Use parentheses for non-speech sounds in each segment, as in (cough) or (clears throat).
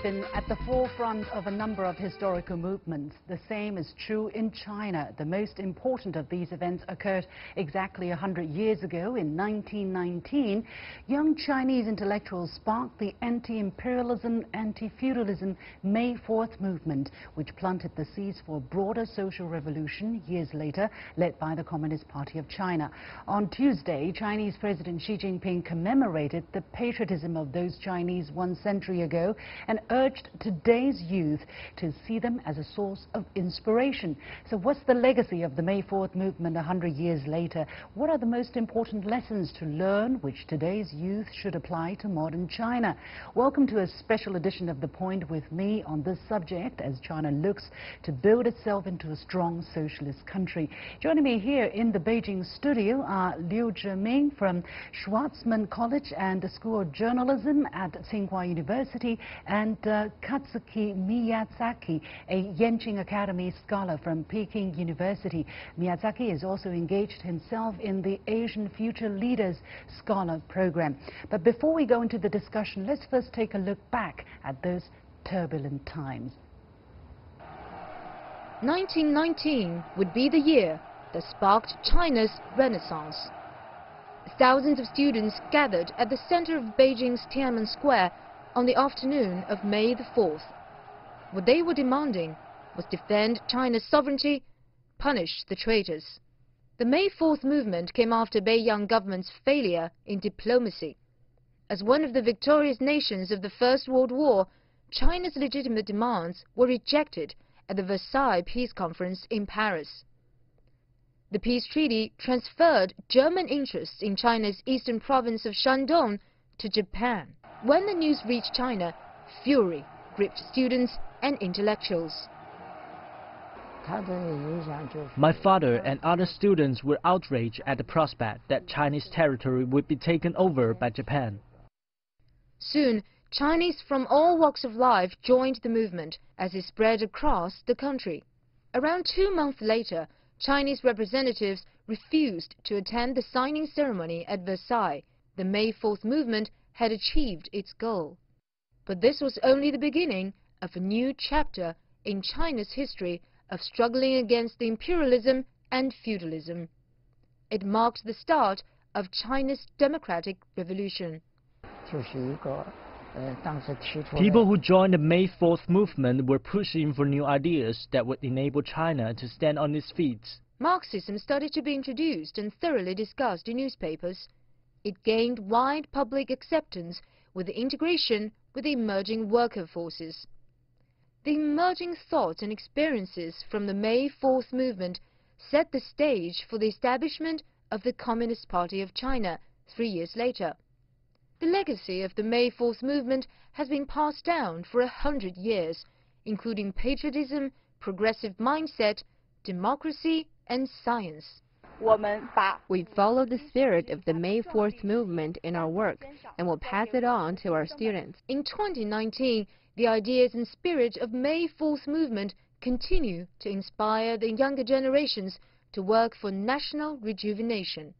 Have been at the forefront of a number of historical movements. The same is true in China. The most important of these events occurred exactly 100 years ago in 1919. Young Chinese intellectuals sparked the anti-imperialism, anti-feudalism May 4th movement, which planted the seeds for a broader social revolution years later, led by the Communist Party of China. On Tuesday, Chinese President Xi Jinping commemorated the patriotism of those Chinese one century ago and urged today's youth to see them as a source of inspiration. So what's the legacy of the May 4th movement 100 years later? What are the most important lessons to learn which today's youth should apply to modern China? Welcome to a special edition of The Point with me on this subject as China looks to build itself into a strong socialist country. Joining me here in the Beijing studio are Liu Zheming from Schwarzman College and the School of Journalism at Tsinghua University and uh, Kazuki Miyazaki, a Yenching Academy scholar from Peking University. Miyazaki is also engaged himself in the Asian Future Leaders Scholar Program. But before we go into the discussion, let's first take a look back at those turbulent times. 1919 would be the year that sparked China's renaissance. Thousands of students gathered at the center of Beijing's Tiananmen Square on the afternoon of May the 4th. What they were demanding was defend China's sovereignty, punish the traitors. The May 4th movement came after Beiyang government's failure in diplomacy. As one of the victorious nations of the First World War, China's legitimate demands were rejected at the Versailles Peace Conference in Paris. The peace treaty transferred German interests in China's eastern province of Shandong to Japan. When the news reached China, fury gripped students and intellectuals. My father and other students were outraged at the prospect that Chinese territory would be taken over by Japan. Soon, Chinese from all walks of life joined the movement as it spread across the country. Around two months later, Chinese representatives refused to attend the signing ceremony at Versailles. The May 4th movement had achieved its goal. But this was only the beginning of a new chapter in China's history of struggling against imperialism and feudalism. It marked the start of China's democratic revolution. People who joined the May 4th movement were pushing for new ideas that would enable China to stand on its feet. Marxism started to be introduced and thoroughly discussed in newspapers. It gained wide public acceptance with the integration with the emerging worker forces. The emerging thoughts and experiences from the May 4th movement set the stage for the establishment of the Communist Party of China three years later. The legacy of the May 4th movement has been passed down for a hundred years, including patriotism, progressive mindset, democracy and science. We follow the spirit of the May 4th movement in our work and will pass it on to our students. In 2019, the ideas and spirit of May 4th movement continue to inspire the younger generations to work for national rejuvenation.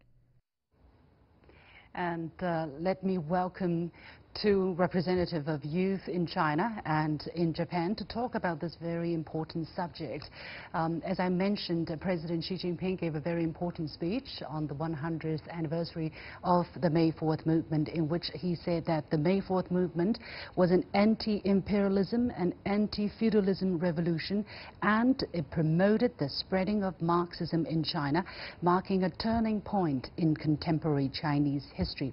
And uh, let me welcome two representatives of youth in China and in Japan to talk about this very important subject. Um, as I mentioned, uh, President Xi Jinping gave a very important speech on the 100th anniversary of the May 4th movement in which he said that the May 4th movement was an anti-imperialism and anti-feudalism revolution and it promoted the spreading of Marxism in China, marking a turning point in contemporary Chinese history.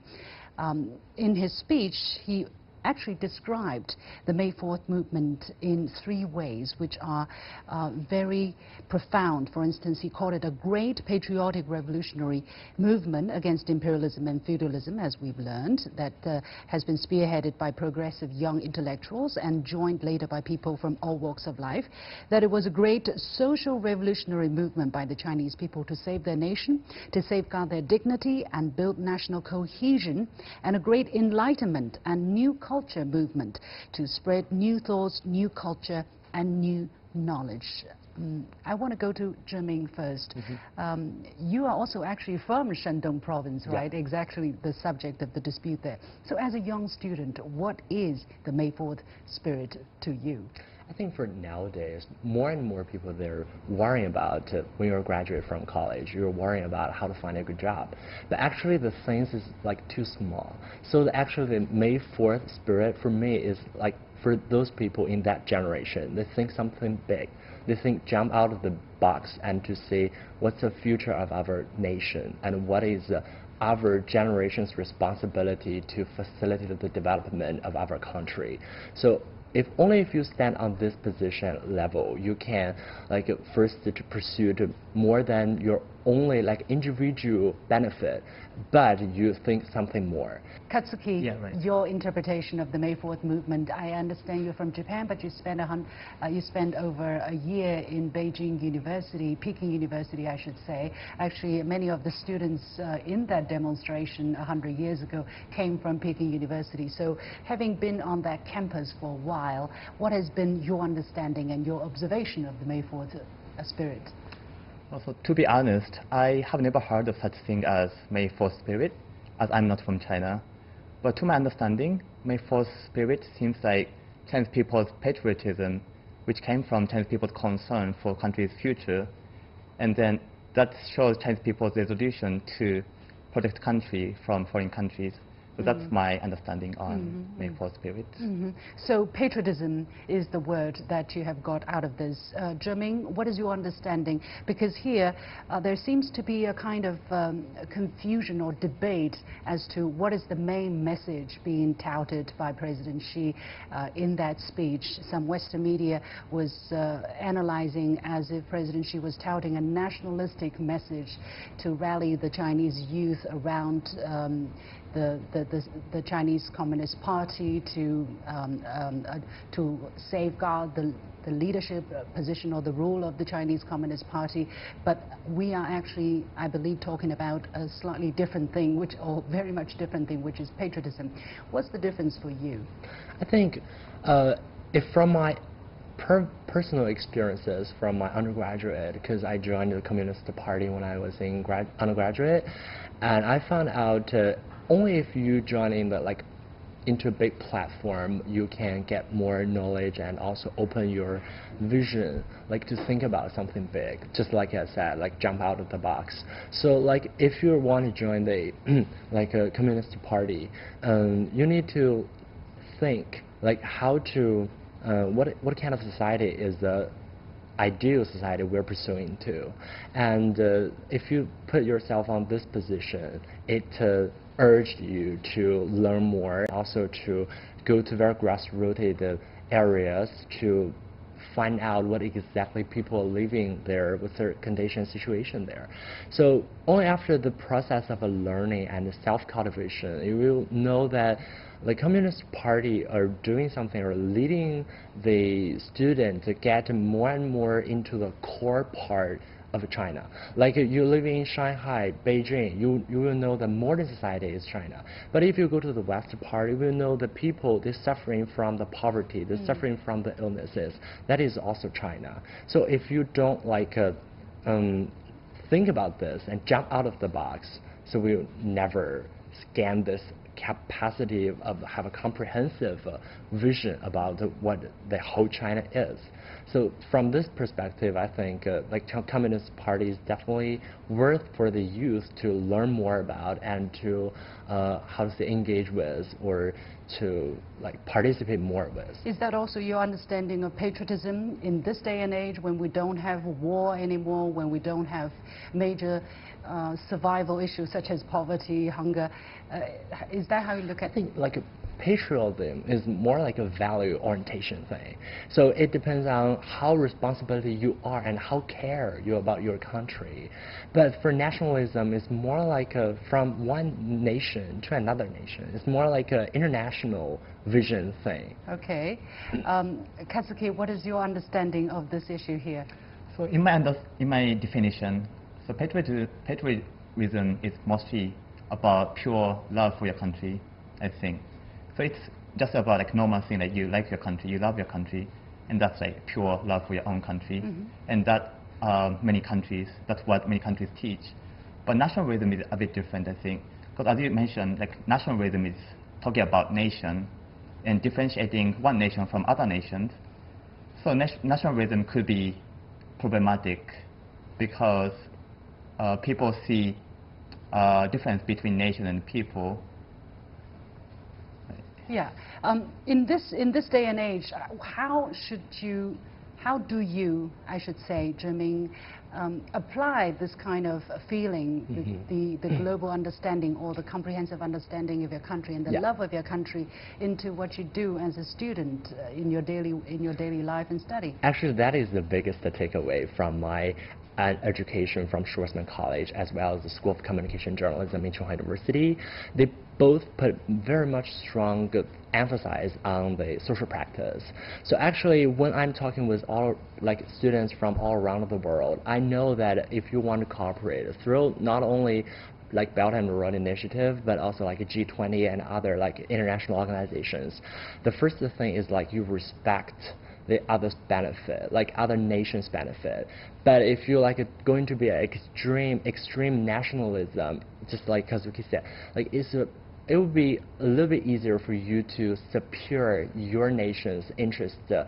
Um, in his speech, he actually described the May 4th movement in three ways, which are uh, very profound. For instance, he called it a great patriotic revolutionary movement against imperialism and feudalism, as we've learned, that uh, has been spearheaded by progressive young intellectuals and joined later by people from all walks of life. That it was a great social revolutionary movement by the Chinese people to save their nation, to safeguard their dignity and build national cohesion, and a great enlightenment and new culture movement to spread new thoughts, new culture, and new knowledge. Mm, I want to go to Zheming 1st mm -hmm. um, you are also actually from Shandong province, right? Yeah. Exactly the subject of the dispute there. So as a young student, what is the May 4th spirit to you? I think for nowadays, more and more people they're worrying about uh, when you're a graduate from college, you're worrying about how to find a good job. But actually, the things is like too small. So the, actually, the May 4th spirit for me is like for those people in that generation, they think something big. They think jump out of the box and to see what's the future of our nation and what is uh, our generation's responsibility to facilitate the development of our country. So if only if you stand on this position level, you can like first pursue more than your only like individual benefit, but you think something more. Kazuki, yeah, right. your interpretation of the May 4th movement, I understand you're from Japan, but you spent, a uh, you spent over a year in Beijing University, Peking University, I should say. Actually, many of the students uh, in that demonstration 100 years ago came from Peking University. So having been on that campus for a while, what has been your understanding and your observation of the May 4th uh, spirit? Also, to be honest, I have never heard of such thing as May 4th spirit, as I'm not from China. But to my understanding, May 4th spirit seems like Chinese people's patriotism, which came from Chinese people's concern for country's future. And then that shows Chinese people's resolution to protect country from foreign countries. So that's mm. my understanding on. May 4th spirit. So patriotism is the word that you have got out of this. Uh, Zheming, what is your understanding? Because here uh, there seems to be a kind of um, confusion or debate as to what is the main message being touted by President Xi uh, in that speech. Some Western media was uh, analyzing as if President Xi was touting a nationalistic message to rally the Chinese youth around um, the, the, the, the, Chinese Communist Party to, um, um, uh, to safeguard the, the leadership position or the rule of the Chinese Communist Party. But we are actually, I believe, talking about a slightly different thing, which, or very much different thing, which is patriotism. What's the difference for you? I think uh, if from my per personal experiences from my undergraduate, because I joined the Communist Party when I was in undergraduate, and I found out uh, only if you join in the like into a big platform, you can get more knowledge and also open your vision, like to think about something big. Just like I said, like jump out of the box. So like if you want to join the (clears throat) like a communist party, um, you need to think like how to uh, what what kind of society is the ideal society we're pursuing to, and uh, if you put yourself on this position, it uh, urged you to learn more, also to go to very grassroots areas to find out what exactly people are living there, what's their condition situation there. So only after the process of learning and self-cultivation, you will know that the Communist Party are doing something or leading the student to get more and more into the core part of China. Like you live in Shanghai, Beijing, you, you will know the modern society is China. But if you go to the Western part, you will know the people, they're suffering from the poverty, they're mm. suffering from the illnesses. That is also China. So if you don't like uh, um, think about this and jump out of the box, so we'll never scan this capacity of, have a comprehensive uh, vision about what the whole China is. So from this perspective, I think uh, like Communist Party is definitely worth for the youth to learn more about and to uh, how to engage with or to like participate more with. Is that also your understanding of patriotism in this day and age when we don't have war anymore, when we don't have major uh, survival issues such as poverty, hunger? Uh, is that how you look at it? Like patriotism is more like a value orientation thing. So it depends on how responsibility you are and how care you about your country. But for nationalism, it's more like a, from one nation to another nation. It's more like an international vision thing. Okay. Um, Kazuki, what is your understanding of this issue here? So in my, in my definition, so patriotism, patriotism is mostly about pure love for your country, I think. So it's just about like normal thing that you like your country, you love your country, and that's like pure love for your own country, Mm-hmm. and that uh, many countries, that's what many countries teach. But nationalism is a bit different, I think, because as you mentioned, like nationalism is talking about nation and differentiating one nation from other nations. So nat- nationalism could be problematic because uh, people see uh, difference between nation and people. Yeah. Um, in this in this day and age, uh, how should you, how do you, I should say, Zheming, um, apply this kind of feeling, the, the, the global understanding or the comprehensive understanding of your country and the Yeah. love of your country into what you do as a student uh, in your daily in your daily life and study? Actually, that is the biggest takeaway from my uh, education from Schwarzman College as well as the School of Communication Journalism in Tsinghua University. They both put very much strong emphasis on the social practice. So actually, when I'm talking with all like students from all around the world, I know that if you want to cooperate through not only like Belt and Road Initiative, but also like G20 and other like international organizations. The first thing is like you respect the other's benefit, like other nations' benefit. But if you're like going to be an extreme, extreme nationalism, just like Kazuki said, like it's a, it would be a little bit easier for you to secure your nation's interest uh,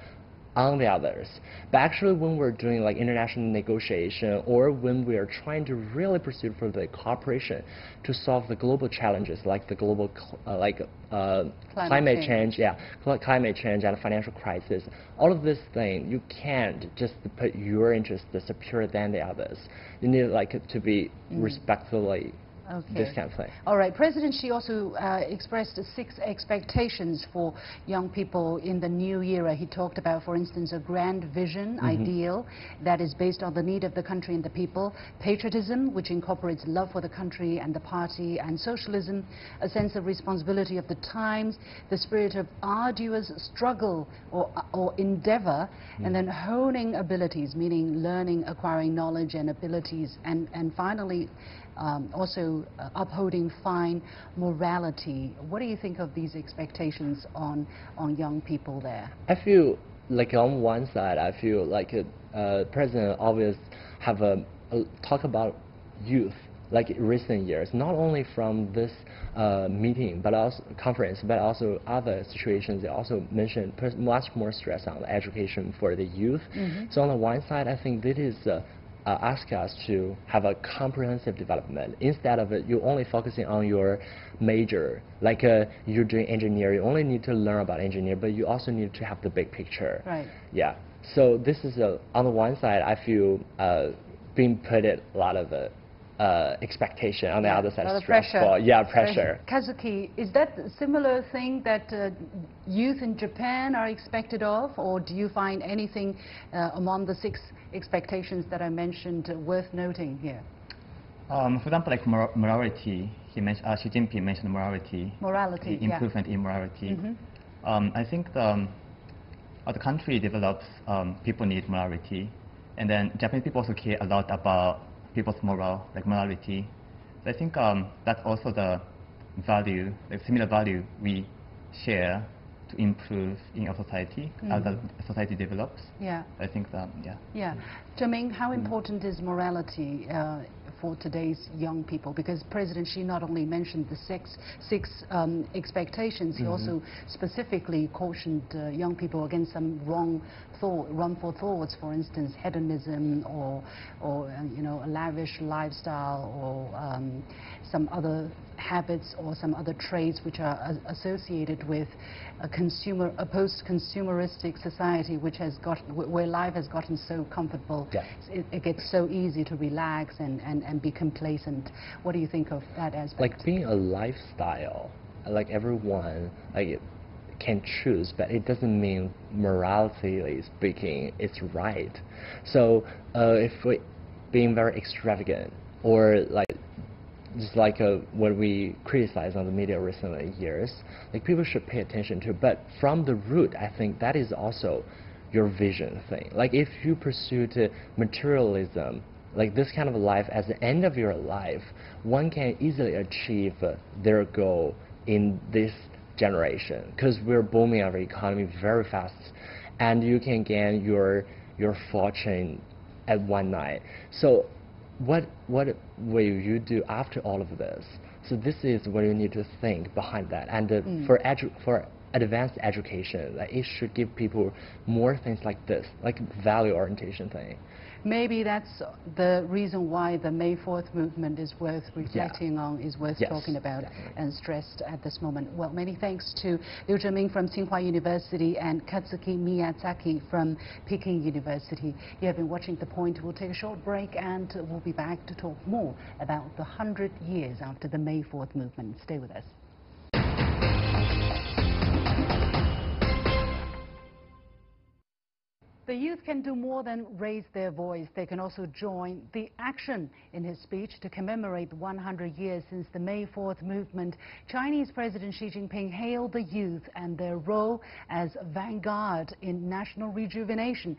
on the others. But actually, when we're doing like international negotiation or when we are trying to really pursue for the cooperation to solve the global challenges like the global cl- uh, like uh, climate, change. change, yeah, climate change and financial crisis, all of this thing, you can't just put your interest superior than the others. You need like to be respectfully Okay. this kind of thing. All right. President Xi also uh, expressed six expectations for young people in the new era. He talked about, for instance, a grand vision, ideal, that is based on the need of the country and the people, patriotism, which incorporates love for the country and the party, and socialism, a sense of responsibility of the times, the spirit of arduous struggle or, or endeavor, and then honing abilities, meaning learning, acquiring knowledge and abilities, and, and finally, um, also uh, upholding fine morality. What do you think of these expectations on, on young people there? I feel like on one side, I feel like uh, President always have a, a talk about youth like recent years, not only from this uh, meeting, but also conference, but also other situations. They also mentioned much more stress on education for the youth. So on the one side, I think this is uh, uh, ask us to have a comprehensive development instead of it, you only focusing on your major. Like uh, you're doing engineering, you only need to learn about engineering, but you also need to have the big picture. Right. Yeah. So this is a, on the one side, I feel uh, being put a lot of uh, expectation. On the Yeah, other side, of stressful. pressure. Yeah, pressure. Kazuki, is that a similar thing that uh, youth in Japan are expected of, or do you find anything uh, among the six expectations that I mentioned uh, worth noting here? Um, for example, like mor- morality, he mentioned, uh, Xi Jinping mentioned morality. Morality, i- yeah. improvement in morality. Mhm. Um, I think the, um, as the country develops, um, people need morality, and then Japanese people also care a lot about people's moral, like morality. So I think um, that's also the value, like similar value we share to improve in our society as the society develops. Yeah. I think that, yeah. Yeah. Zheming, how important is morality uh, for today's young people? Because President Xi not only mentioned the six, six um, expectations, he also specifically cautioned uh, young people against some wrong thought, wrongful thoughts, for instance, hedonism or, or uh, you know, a lavish lifestyle or um, some other habits or some other traits which are associated with a consumer, a post-consumeristic society which has got, where life has gotten so comfortable, Yeah. it, it gets so easy to relax and, and, and be complacent. What do you think of that aspect? like being a lifestyle like everyone like can choose but it doesn't mean morality speaking it's right so uh, if we being very extravagant or like just like uh, what we criticize on the media recently years, like people should pay attention to. But from the root, I think that is also your vision thing. Like if you pursue to materialism, like this kind of life as the end of your life, one can easily achieve uh, their goal in this generation because we're booming our economy very fast and you can gain your your fortune at one night. So what what will you do after all of this? So this is what you need to think behind that. And uh, Mm. for edu for advanced education, like, it should give people more things like this, like value orientation thing. Maybe that's the reason why the May 4th movement is worth reflecting on, is worth Yes, talking about definitely. and stressed at this moment. Well, many thanks to Liu Zheming from Tsinghua University and Kazuki Miyazaki from Peking University. You have been watching The Point. We'll take a short break and we'll be back to talk more about the 100 years after the May 4th movement. Stay with us. The youth can do more than raise their voice. They can also join the action. In his speech to commemorate 100 years since the May 4th movement, Chinese President Xi Jinping hailed the youth and their role as vanguard in national rejuvenation.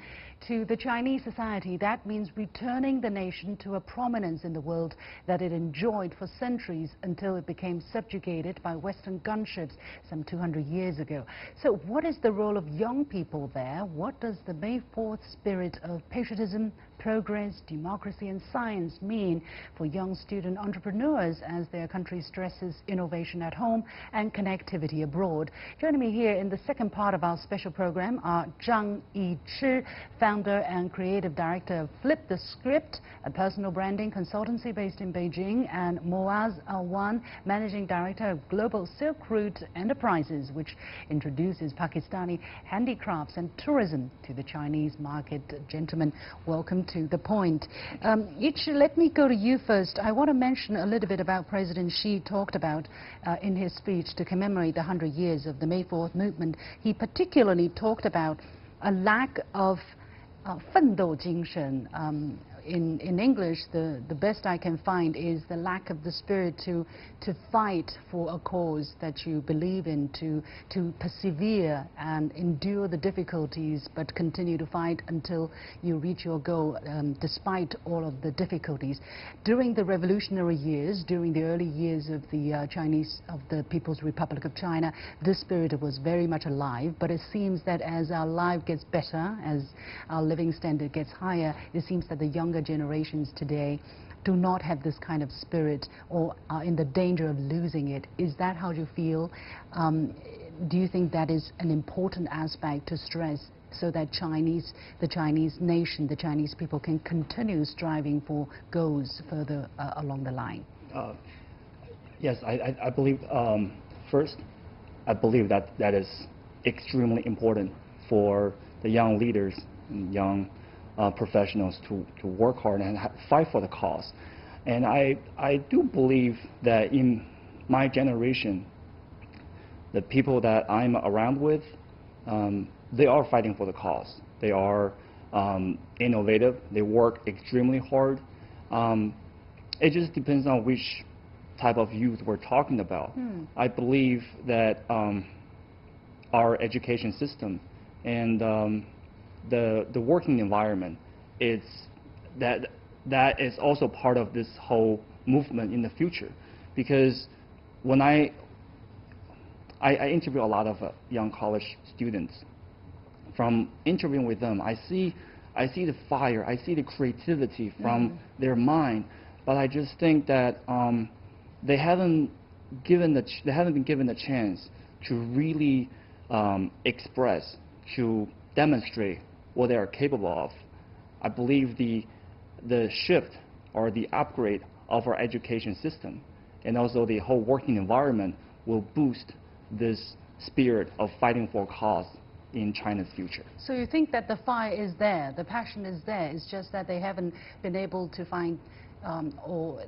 To the Chinese society, that means returning the nation to a prominence in the world that it enjoyed for centuries until it became subjugated by Western gunships some 200 years ago. So what is the role of young people there? What does the May 4th spirit of patriotism, progress, democracy and science mean for young student entrepreneurs as their country stresses innovation at home and connectivity abroad? Joining me here in the second part of our special program are Zhang Yichi, founder and creative director of Flip the Script, a personal branding consultancy based in Beijing, and Moaaz Awan, managing director of Global Silk Route Enterprises, which introduces Pakistani handicrafts and tourism to the Chinese market. Gentlemen, welcome to the point. Um, Yichi, let me go to you first. I want to mention a little bit about President Xi talked about uh, in his speech to commemorate the 100 years of the May 4th movement. He particularly talked about a lack of uh, 奋斗精神. Um, in, in English, the, the best I can find is the lack of the spirit to, to fight for a cause that you believe in, to, to persevere and endure the difficulties, but continue to fight until you reach your goal, um, despite all of the difficulties. During the revolutionary years, during the early years of the uh, Chinese, of the People's Republic of China, this spirit was very much alive, but it seems that as our life gets better, as our living standard gets higher, it seems that the younger generations today do not have this kind of spirit or are in the danger of losing it. Is that how you feel? Um, do you think that is an important aspect to stress so that Chinese, the Chinese nation, the Chinese people can continue striving for goals further uh, along the line? Uh, yes, I, I, I believe, um, first, I believe that that is extremely important for the young leaders young uh, professionals to, to work hard and ha- fight for the cause. And I, I do believe that in my generation, the people that I'm around with, um, they are fighting for the cause. They are um, innovative. They work extremely hard. Um, it just depends on which type of youth we're talking about. I believe that um, our education system and um, the the working environment is that that is also part of this whole movement in the future, because when I I, I interview a lot of uh, young college students. From interviewing with them, I see I see the fire, I see the creativity from their mind, but I just think that um, they haven't given the ch- they haven't been given the chance to really um, express, to demonstrate what they are capable of. I believe the the shift or the upgrade of our education system and also the whole working environment will boost this spirit of fighting for a cause in China's future. So you think that the fire is there, the passion is there, it's just that they haven't been able to find, um, or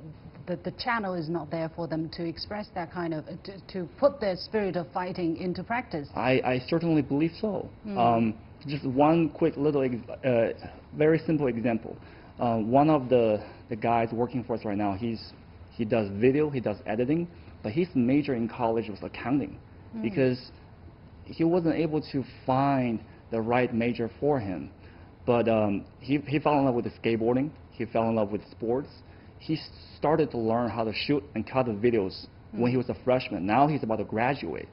the, the channel is not there for them to express that kind of, to, to put their spirit of fighting into practice. I, I certainly believe so. Um, just one quick little, ex- uh, very simple example. Uh, one of the, the guys working for us right now, he's, he does video, he does editing, but his major in college was accounting because he wasn't able to find the right major for him. But um, he, he fell in love with skateboarding. He fell in love with sports. He started to learn how to shoot and cut the videos when he was a freshman. Now he's about to graduate.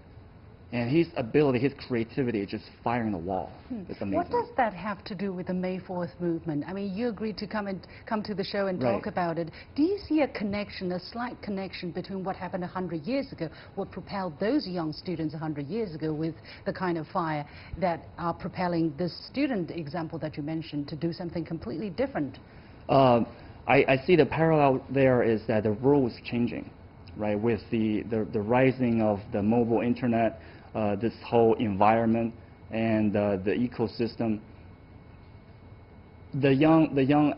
and his ability, his creativity, is just firing the wall. Hmm. It's amazing. What does that have to do with the May 4th movement? I mean, you agreed to come and come to the show and talk Right. about it. Do you see a connection, a slight connection between what happened 100 years ago, what propelled those young students 100 years ago with the kind of fire that are propelling this student example that you mentioned to do something completely different? Um, I, I see the parallel there is that the world is changing, right? With the, the, the rising of the mobile internet, uh, this whole environment and uh, the ecosystem, the young, the young,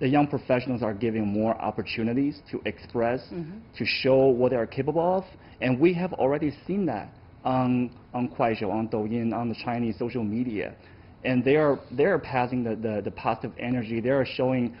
the young professionals are given more opportunities to express, to show what they are capable of, and we have already seen that on on Kuaishou, on Douyin, on the Chinese social media, and they are they are passing the, the, the positive energy. They are showing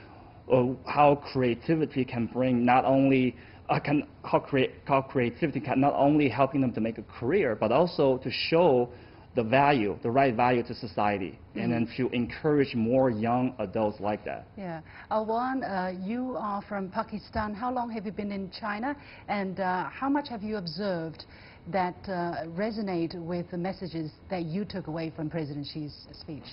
uh, how creativity can bring not only uh, can how create how creativity can not only helping them to make a career, but also to show the value, the right value to society, and then to encourage more young adults like that. Yeah. Awan, uh, you are from Pakistan. How long have you been in China? And uh, how much have you observed that uh, resonate with the messages that you took away from President Xi's speech?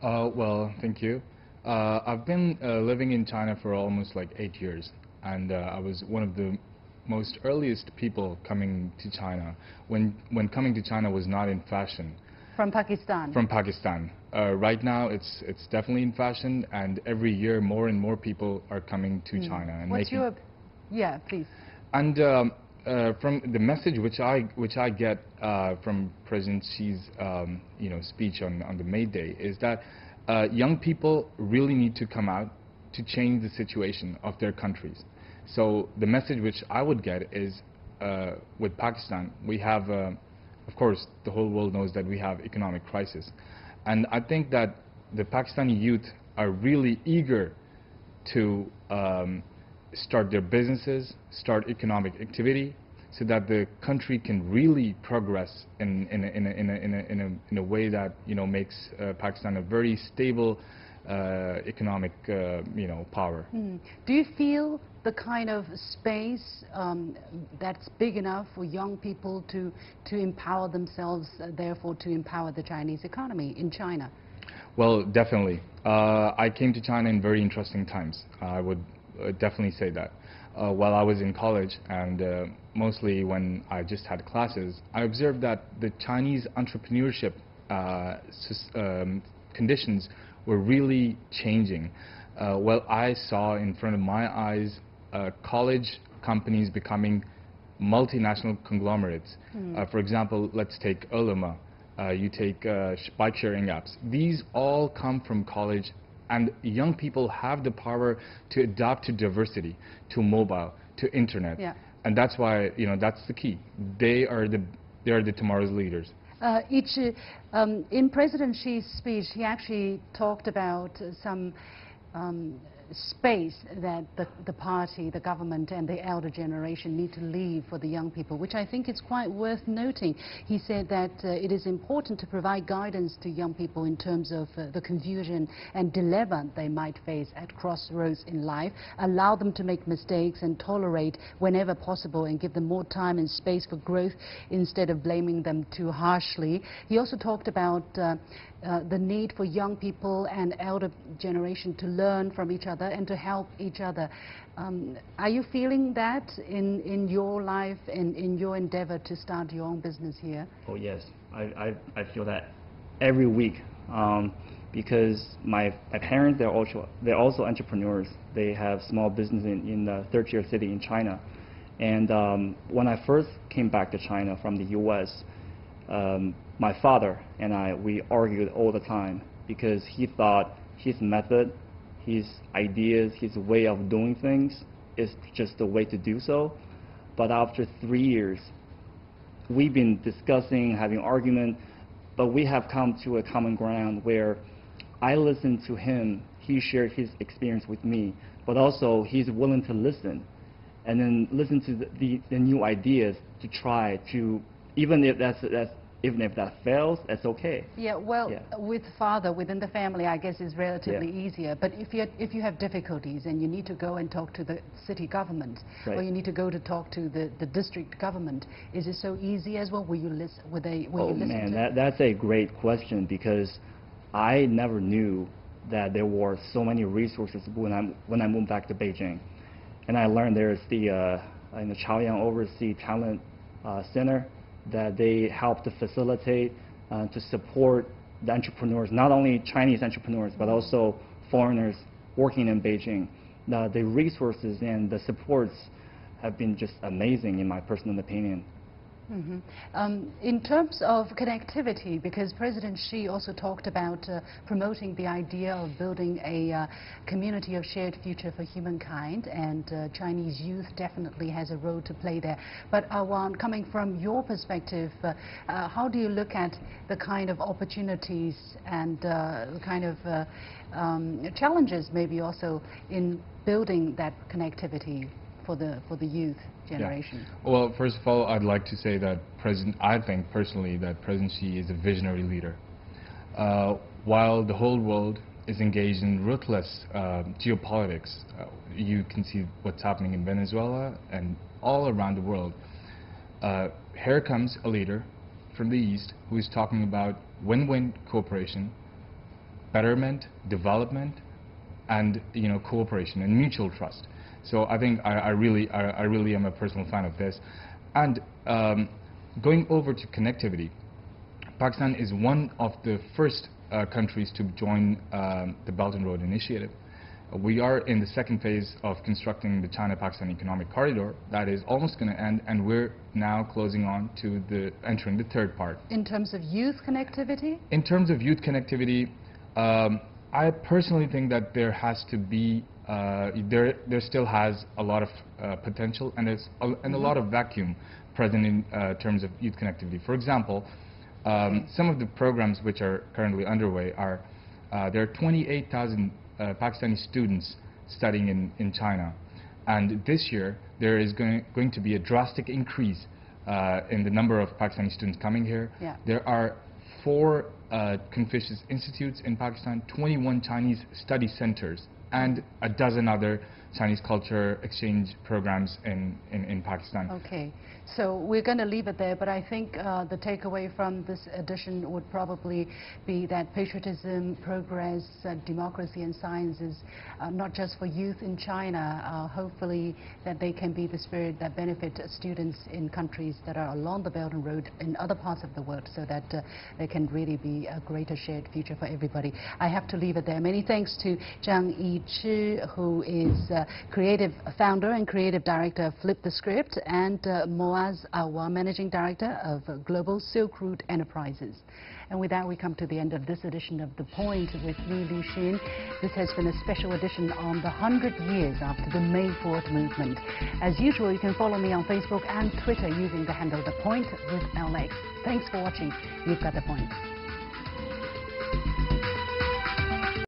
Uh, well, thank you. Uh, I've been uh, living in China for almost like eight years, and uh, I was one of the most earliest people coming to China when when coming to China was not in fashion From Pakistan? from Pakistan. Uh, right now, it's it's definitely in fashion, and every year more and more people are coming to China and. What's making your... Yeah, please. and um, uh, from the message which I which I get uh, from President Xi's um, you know speech on on the May Day is that uh, young people really need to come out to change the situation of their countries. So the message which I would get is uh, with Pakistan we have uh, of course the whole world knows that we have economic crisis, and I think that the Pakistani youth are really eager to um, start their businesses, start economic activity, so that the country can really progress in, in, a, in, a, in, a, in, a, in, a, in a way that you know makes uh, Pakistan a very stable uh, economic uh, you know power. Mm. Do you feel the kind of space um, that's big enough for young people to, to empower themselves, uh, therefore to empower the Chinese economy in China? Well, definitely. Uh, I came to China in very interesting times. I would uh, definitely say that. Uh, while I was in college, and uh, mostly when I just had classes, I observed that the Chinese entrepreneurship uh, um, conditions were really changing. Uh, well, I saw in front of my eyes uh, college companies becoming multinational conglomerates. Uh, for example, let's take Ele.me. Uh, you take uh, sh- bike sharing apps. These all come from college, and young people have the power to adapt to diversity, to mobile, to internet, Yeah. and that's why you know that's the key. They are the they are the tomorrow's leaders. Uh, each, um, in President Xi's speech, he actually talked about some um, space that the, the party, the government, and the elder generation need to leave for the young people, which I think is quite worth noting. He said that uh, it is important to provide guidance to young people in terms of uh, the confusion and dilemma they might face at crossroads in life, allow them to make mistakes and tolerate whenever possible and give them more time and space for growth instead of blaming them too harshly. He also talked about uh, uh, the need for young people and elder generation to learn from each other and to help each other. Um, are you feeling that in, in your life and in your endeavor to start your own business here? Oh yes, I, I, I feel that every week um, because my, my parents they're also they're also entrepreneurs. They have small business in, in the third tier city in China, and um, when I first came back to China from the U.S., um, my father and I we argued all the time because he thought his method, his ideas, his way of doing things is just the way to do so. But after three years, we've been discussing, having argument, but we have come to a common ground where I listen to him, he shared his experience with me, but also he's willing to listen and then listen to the, the, the new ideas to try to, even if that's, that's even if that fails, it's okay. Yeah, well, Yeah. with father within the family, I guess is relatively Yeah. easier. But if you if you have difficulties and you need to go and talk to the city government, or you need to go to talk to the, the district government, is it so easy as well? Will you listen? Will they? Will oh you listen man, that, that's a great question because I never knew that there were so many resources when I when I moved back to Beijing, and I learned there's the uh, in the Chaoyang Overseas Talent uh, Center that they help to facilitate uh, to support the entrepreneurs, not only Chinese entrepreneurs but also foreigners working in Beijing. The, the resources and the supports have been just amazing in my personal opinion. Mhm. Um, in terms of connectivity, because President Xi also talked about uh, promoting the idea of building a uh, community of shared future for humankind, and uh, Chinese youth definitely has a role to play there. But Awan, coming from your perspective, uh, uh, how do you look at the kind of opportunities and uh, the kind of uh, um, challenges maybe also in building that connectivity for the, for the youth generation? Yeah. Well, first of all, I'd like to say that President, I think personally that President Xi is a visionary leader. Uh, while the whole world is engaged in ruthless uh, geopolitics, uh, you can see what's happening in Venezuela and all around the world. Uh, here comes a leader from the East who is talking about win-win cooperation, betterment, development, and you know cooperation and mutual trust. So I think I, I really, I, I, really am a personal fan of this. And um, going over to connectivity, Pakistan is one of the first uh, countries to join um, the Belt and Road Initiative. We are in the second phase of constructing the China-Pakistan Economic Corridor. That is almost going to end, and we're now closing on to the entering the third part. In terms of youth connectivity? In terms of youth connectivity, um, I personally think that there has to be uh, there there still has a lot of uh, potential and there's a, and Mm-hmm. lot of vacuum present in uh, terms of youth connectivity. For example, um, some of the programs which are currently underway are uh, there are 28,000 uh, Pakistani students studying in, in China, and this year there is going going to be a drastic increase uh, in the number of Pakistani students coming here. Yeah. There are four uh, Confucius Institutes in Pakistan, 21 Chinese study centers, and a dozen other Chinese culture exchange programs in, in, in Pakistan. Okay, so we're going to leave it there, but I think uh, the takeaway from this edition would probably be that patriotism, progress, uh, democracy and science is uh, not just for youth in China, uh, hopefully that they can be the spirit that benefit students in countries that are along the Belt and Road in other parts of the world so that uh, there can really be a greater shared future for everybody. I have to leave it there. Many thanks to Zhang Yichi, who is uh, creative founder and creative director of Flip the Script, and uh, Moaaz Awan, managing director of Global Silk Route Enterprises. And with that, we come to the end of this edition of The Point with Lu Luxin. This has been a special edition on the 100 years after the May 4th movement. As usual, you can follow me on Facebook and Twitter using the handle The Point with LX. Thanks for watching. You've got The Point.